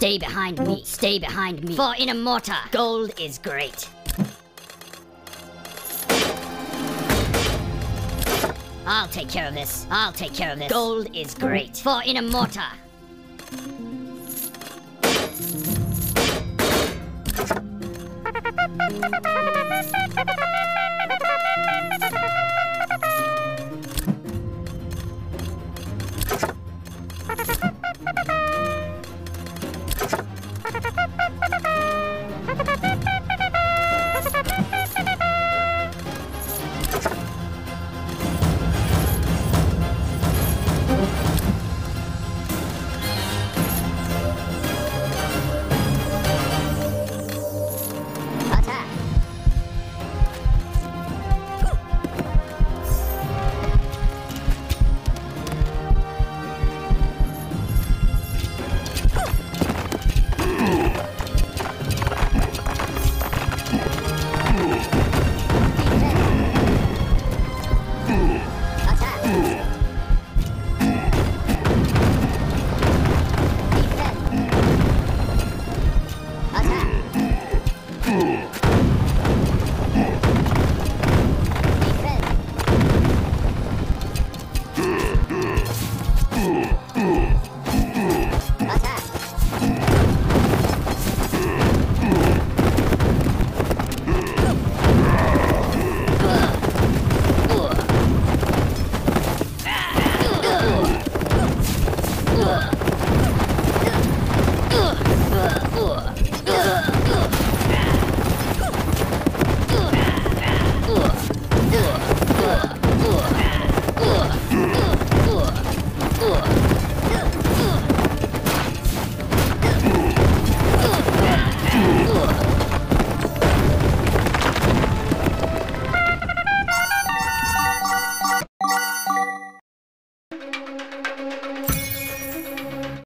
Stay behind me, stay behind me, for Inamorta, gold is great. I'll take care of this, I'll take care of this. Gold is great, for Inamorta.